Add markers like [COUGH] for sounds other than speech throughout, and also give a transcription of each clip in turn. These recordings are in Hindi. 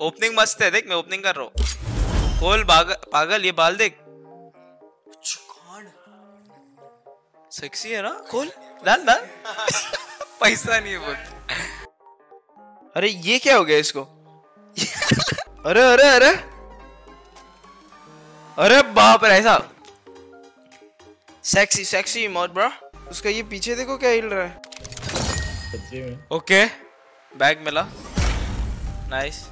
ओपनिंग मस्त है देख मैं ओपनिंग कर रहा हूँ। खोल पागल ये बाल देख। सेक्सी है ना? खोल। डाल डाल। [LAUGHS] पैसा नहीं है बोल अरे ये क्या हो गया इसको? [LAUGHS] अरे अरे अरे। अरे बाप रे ऐसा। सेक्सी सेक्सी मौत ब्रो उसका ये पीछे देखो क्या हिल रहा है। ओके बैग मिला। नाइस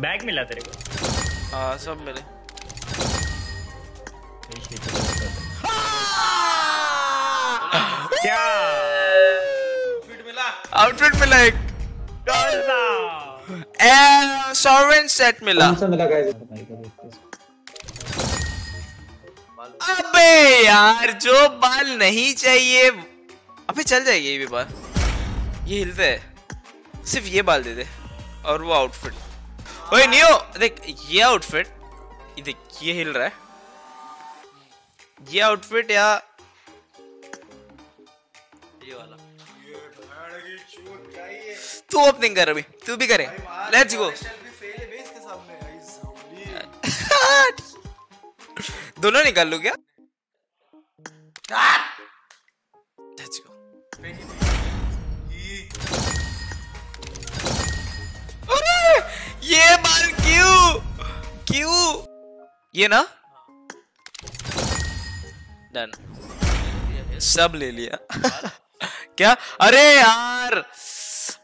बैग मिला तेरे को। हाँ सब मिले। क्या? आउटफिट मिला। एक। सॉवरेन सेट मिला। मिला अबे यार जो बाल नहीं चाहिए अबे चल जाएगी ये भी बाल। ये हिलते है। सिर्फ़ ये बाल दे दे और वो आउटफिट ओए नियो! देख ये आउटफिट ये देख ये हिल रहा है। ये आउटफिट या ये वाला। तू ओपनिंग कर अभी तू भी करे। लेट्स गो [LAUGHS] दोनों निकाल लो क्या? लेट्स गो ये ना? डन सब ले लिया। क्या? अरे यार!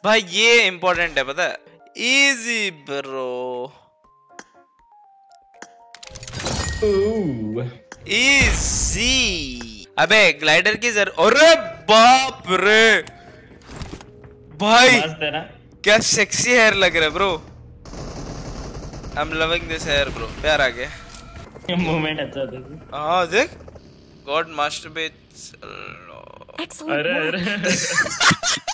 भाई ये इंपॉर्टेंट है पता है? इजी ब्रो इजी अबे ग्लाइडर की जर अरे बाप रे! भाई क्या सेक्सी हेयर लग रहा है bro I am loving this hair bro प्यार आ गया। [LAUGHS] मूवमेंट अच्छा था हाँ देख। गॉड मास्टरबेट्स अरे अरे। [LAUGHS] [LAUGHS]